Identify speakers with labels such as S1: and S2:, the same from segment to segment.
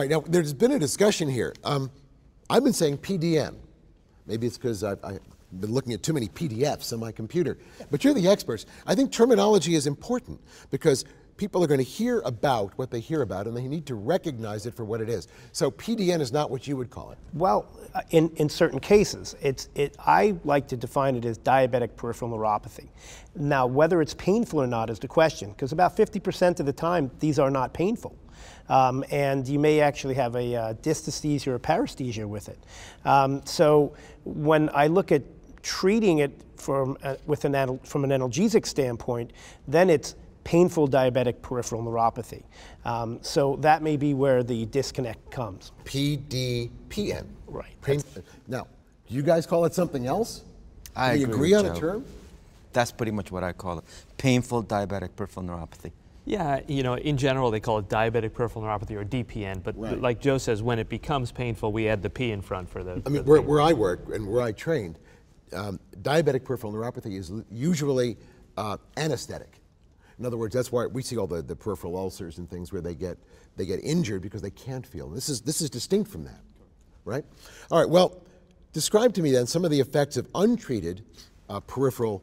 S1: right, now there's been a discussion here. Um, I've been saying PDN. Maybe it's because I've, I've been looking at too many PDFs on my computer. But you're the experts. I think terminology is important because people are going to hear about what they hear about and they need to recognize it for what it is. So PDN is not what you would call it.
S2: Well, uh, in, in certain cases, it's, it, I like to define it as diabetic peripheral neuropathy. Now, whether it's painful or not is the question, because about 50% of the time, these are not painful. Um, and you may actually have a uh, dysesthesia or a paresthesia with it. Um, so when I look at treating it from, uh, with an, from an analgesic standpoint, then it's painful diabetic peripheral neuropathy. Um, so that may be where the disconnect comes.
S1: PDPN.
S2: Right.
S1: Pain, now, do you guys call it something else?
S3: I
S1: we
S3: agree,
S1: agree on
S3: Joe.
S1: a term?
S3: That's pretty much what I call it. Painful diabetic peripheral neuropathy.
S4: Yeah, you know, in general, they call it diabetic peripheral neuropathy or DPN. But
S1: Right.
S4: like Joe says, when it becomes painful, we add the P in front for the.
S1: I mean, where, where I work and where I trained, um, diabetic peripheral neuropathy is usually uh, anesthetic. In other words, that's why we see all the, the peripheral ulcers and things where they get they get injured because they can't feel. This is this is distinct from that, right? All right. Well, describe to me then some of the effects of untreated uh, peripheral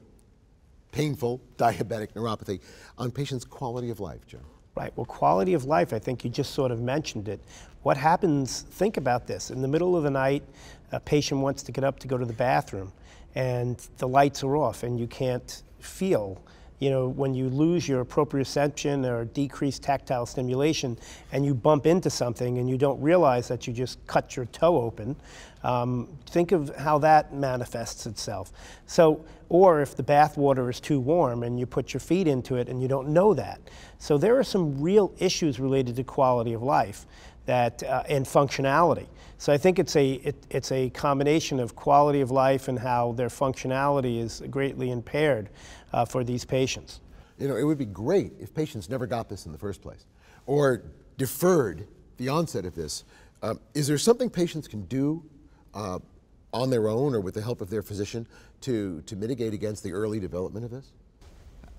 S1: painful diabetic neuropathy on patients' quality of life, Joe.
S2: Right. Well, quality of life, I think you just sort of mentioned it. What happens, think about this. In the middle of the night, a patient wants to get up to go to the bathroom, and the lights are off, and you can't feel. You know, when you lose your proprioception or decreased tactile stimulation, and you bump into something and you don't realize that you just cut your toe open, um, think of how that manifests itself. So, or if the bath water is too warm and you put your feet into it and you don't know that. So there are some real issues related to quality of life that uh, and functionality. So I think it's a it, it's a combination of quality of life and how their functionality is greatly impaired uh, for these patients.
S1: You know, it would be great if patients never got this in the first place or deferred the onset of this. Um, is there something patients can do uh, on their own or with the help of their physician to, to mitigate against the early development of this?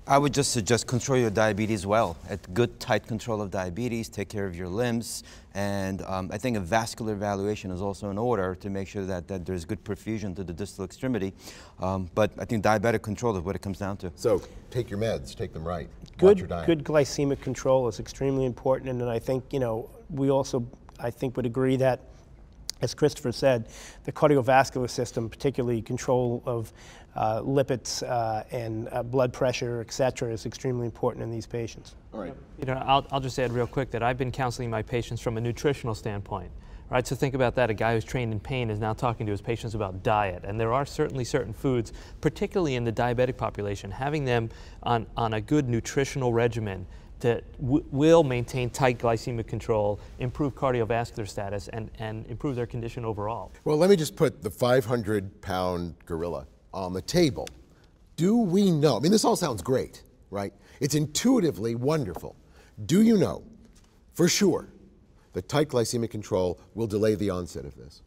S3: I would just suggest control your diabetes well. At good, tight control of diabetes, take care of your limbs, and um, I think a vascular evaluation is also in order to make sure that, that there's good perfusion to the distal extremity. Um, but I think diabetic control is what it comes down to.
S1: So take your meds, take them right.
S2: Good,
S1: your diet.
S2: good glycemic control is extremely important, and then I think you know we also I think would agree that, as Christopher said, the cardiovascular system, particularly control of uh, lipids uh, and uh, blood pressure, et cetera, is extremely important in these patients.
S1: All right.
S4: You know, I'll, I'll just add real quick that I've been counseling my patients from a nutritional standpoint. Right, so think about that. A guy who's trained in pain is now talking to his patients about diet. And there are certainly certain foods, particularly in the diabetic population, having them on, on a good nutritional regimen that w- will maintain tight glycemic control, improve cardiovascular status, and, and improve their condition overall.
S1: Well, let me just put the 500 pound gorilla on the table. Do we know? I mean, this all sounds great, right? It's intuitively wonderful. Do you know for sure that tight glycemic control will delay the onset of this?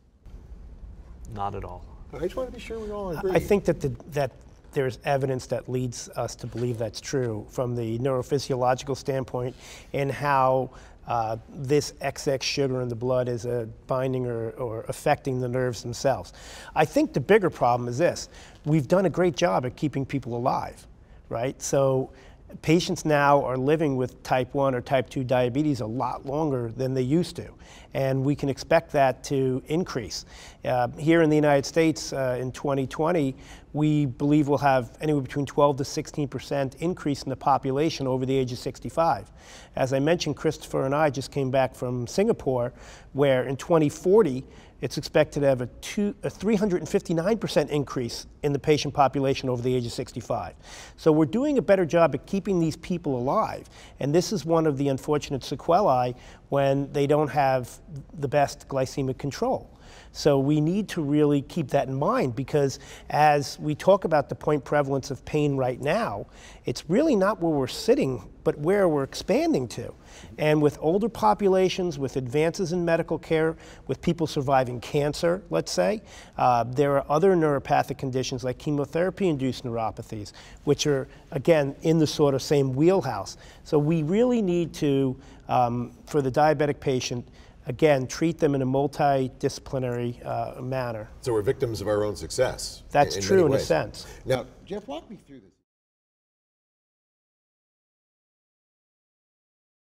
S4: Not at all.
S1: I just want to be sure we all agree.
S2: I think that the, that there's evidence that leads us to believe that's true from the neurophysiological standpoint and how uh, this XX sugar in the blood is uh, binding or, or affecting the nerves themselves. I think the bigger problem is this. We've done a great job at keeping people alive, right? So patients now are living with type 1 or type 2 diabetes a lot longer than they used to. And we can expect that to increase. Uh, here in the United States uh, in 2020, we believe we'll have anywhere between 12 to 16 percent increase in the population over the age of 65. As I mentioned, Christopher and I just came back from Singapore, where in 2040, it's expected to have a, two, a 359% increase in the patient population over the age of 65. So we're doing a better job at keeping these people alive. And this is one of the unfortunate sequelae when they don't have the best glycemic control. So we need to really keep that in mind because as we talk about the point prevalence of pain right now, it's really not where we're sitting, but where we're expanding to. And with older populations, with advances in medical care, with people surviving cancer, let's say, uh, there are other neuropathic conditions like chemotherapy-induced neuropathies, which are, again, in the sort of same wheelhouse. So we really need to, um, for the diabetic patient, again, treat them in a multidisciplinary uh, manner.
S1: So we're victims of our own success.
S2: That's
S1: in
S2: true
S1: many
S2: in a sense.
S1: Now, Jeff, walk me through this.